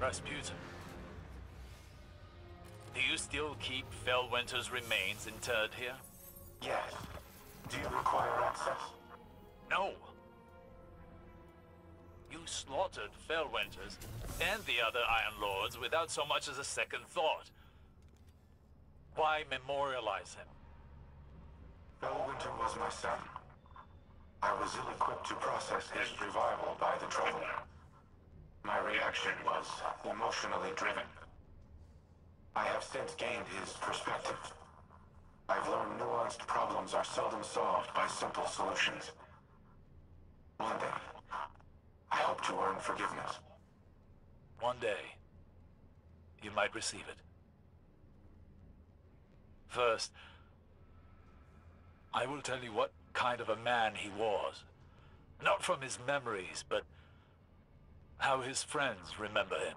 Rasputin. Do you still keep Felwinter's remains interred here? Yes. Do you require access? No. You slaughtered Felwinter's and the other Iron Lords without so much as a second thought. Why memorialize him? Felwinter was my son. I was ill-equipped to process his revival by the Traveler. Reaction was emotionally driven. I have since gained his perspective. I've learned nuanced problems are seldom solved by simple solutions. One day, I hope to earn forgiveness. One day, you might receive it. First, I will tell you what kind of a man he was. Not from his memories, but how his friends remember him.